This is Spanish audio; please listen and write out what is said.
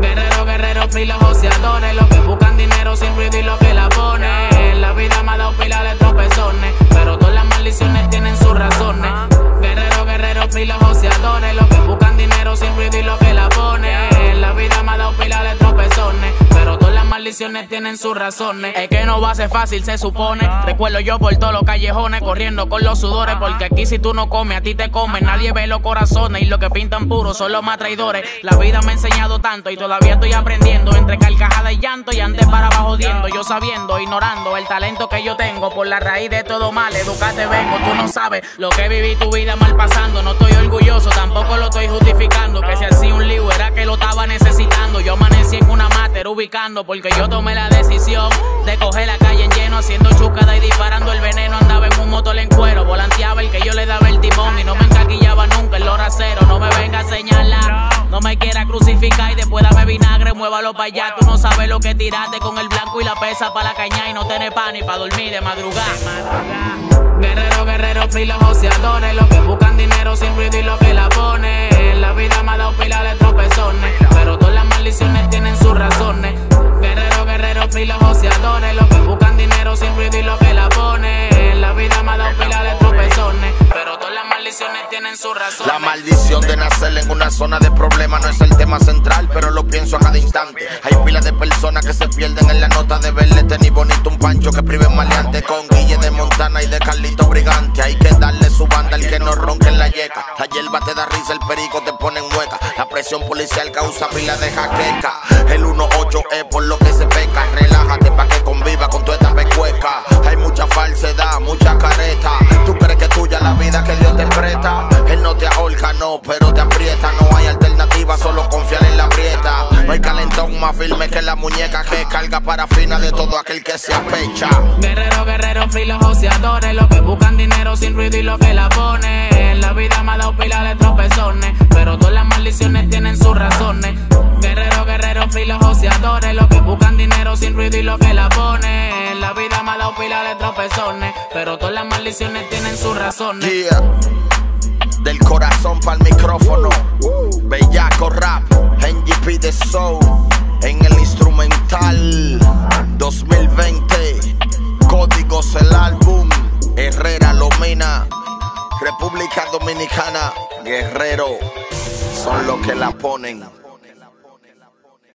Guerrero, guerrero, free los joseadores, los que buscan dinero sin ruido y lo que la pone. La vida me ha dado pila de tropezones, pero todas las maldiciones tienen sus razones. Guerrero, guerrero, free los joseadores, los que buscan dinero sin ruido y lo que tienen sus razones. Es que no va a ser fácil, se supone. Recuerdo yo por todos los callejones, corriendo con los sudores, porque aquí si tú no comes, a ti te comen. Nadie ve los corazones y lo que pintan puros son los más traidores. La vida me ha enseñado tanto y todavía estoy aprendiendo. Entre carcajada y llanto y antes para abajo jodiendo. Yo sabiendo, ignorando el talento que yo tengo. Por la raíz de todo mal, educate vengo. Tú no sabes lo que viví tu vida mal pasando. No estoy orgulloso, tampoco lo estoy justificando. Que si así un que lo estaba necesitando. Yo amanecí en una mater ubicando porque yo tomé la decisión de coger la calle en lleno, haciendo chucada y disparando el veneno. Andaba en un motor en cuero, volanteaba el que yo le daba el timón y no me encaquillaba nunca el loracero. No me venga a señalar, no me quiera crucificar y después dame vinagre, muévalo para allá. Tú no sabes lo que tiraste con el blanco y la pesa para la caña y no tenés pan ni para dormir de madrugada. Guerrero, guerrero, free los joseadores, los que buscan dinero sin ruido y lo que la pone. La vida me ha dado pila de tropezones, pero todas las maldiciones tienen sus razones. Guerrero, guerrero, free los joseadores, los que buscan dinero sin ruido y lo que la pone. La vida me ha dado pila de tropezones, pero todas las maldiciones tienen sus razones. La maldición de nacer en una zona de problemas no es el tema central, pero lo pienso a cada instante. Hay pilas de personas que se pierden en la nota de verle tenis bonito un pancho que prive maleante con Guille de Montana y de Carlito Brigante. Hay que darle su banda al que no ronque en la yeca. La hierba te da risa, el perico te policial causa pila de jaqueca. El 1-8 es por lo que se peca. Relájate pa' que conviva con tu esta pecueca. Hay mucha falsedad, mucha careta. Tú crees que tuya la vida que Dios te presta. Él no te ahorca, no, pero te aprieta. No hay alternativa, solo confiar en la prieta. No hay calentón más firme que la muñeca que carga parafina de todo aquel que se apecha. Guerrero, guerrero, free los joseadores, los que buscan dinero sin ruido y lo que la pone. La vida me ha dado pila de tropezones, pero todas las maldiciones dinero sin ruido y lo que la pone. La vida me ha dado pila de tropezones, pero todas las maldiciones tienen sus razones. Del corazón para el micrófono. Bellaco rap, NGP de Soul. En el instrumental 2020. Códigos el álbum. Herrera Lomina. República Dominicana. Guerrero. Son los que la ponen.